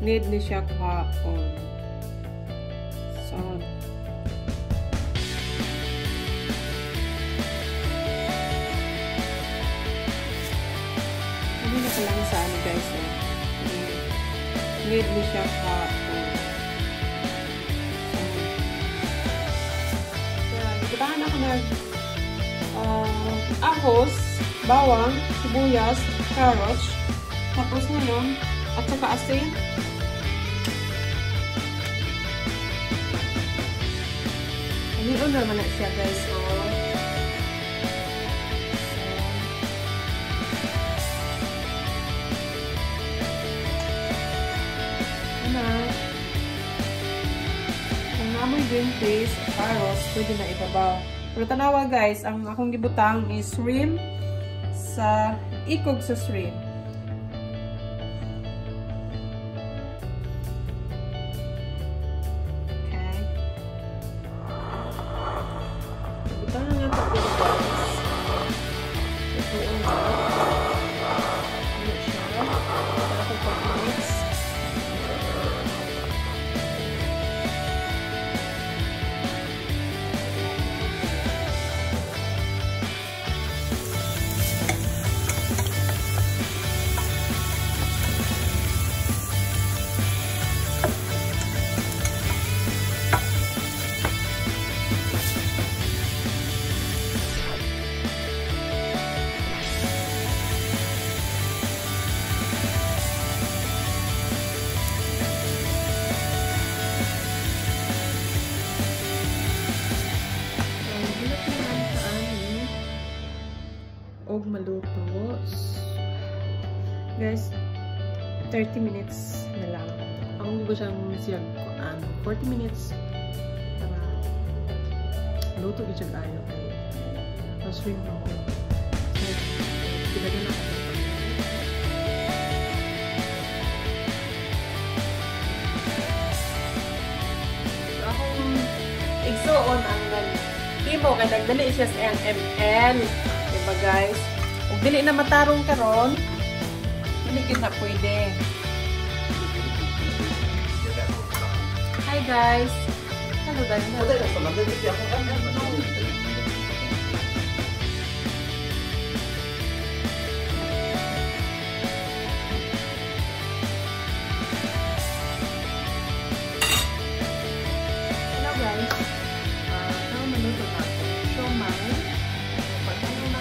need ni siya kahapon. So, hindi na lang sa ano guys, eh. Need, ni siya yan. Iputahan ako ng uh, ahos, bawang, sibuyas, carrots, tapos ngayon, at saka asin. Ano naman na siya guys, oh. Ano, namoy green paste, carrots, pwede na ibabaw. Pero tanawa guys, ang akong gibutang is shrimp sa ikog sa shrimp. Oh. Og maluto. Guys, 30 minutes na lang. Ako hindi ko siyang siyag kuan. 40 minutes. Para luto ko siya kayo. Tapos rin ako. So, pinagyan ako. So, akong igsuon ang timo kay nagdali siya sa ML. Diba guys? Kung dili na matarong karon, dili na pwede. Hi guys. Hello guys. Hello guys.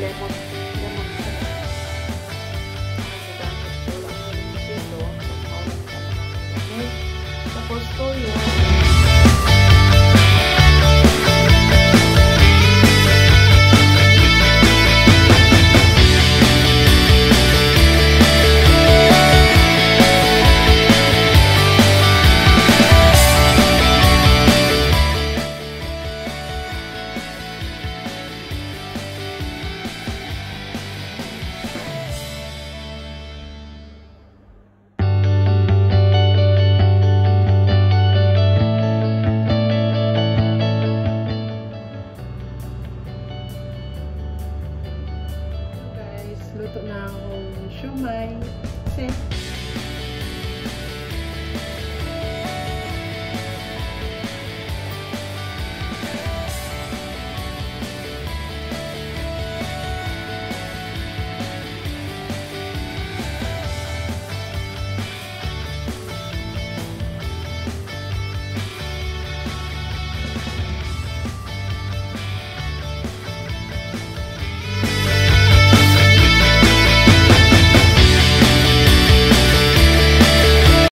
lemon, lemon tapos toyo Luto na akong siomay. Kasi,